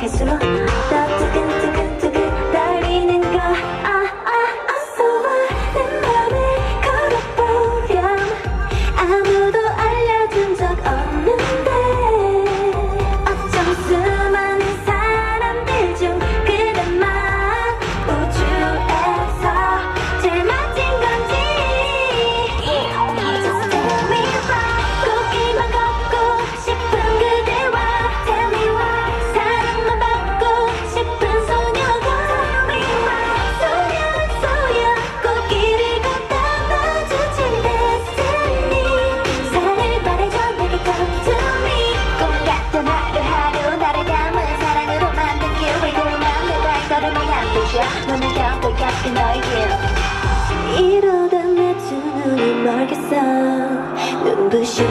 結論だって 이러다 내 두 눈이 멀겠어. 눈부셔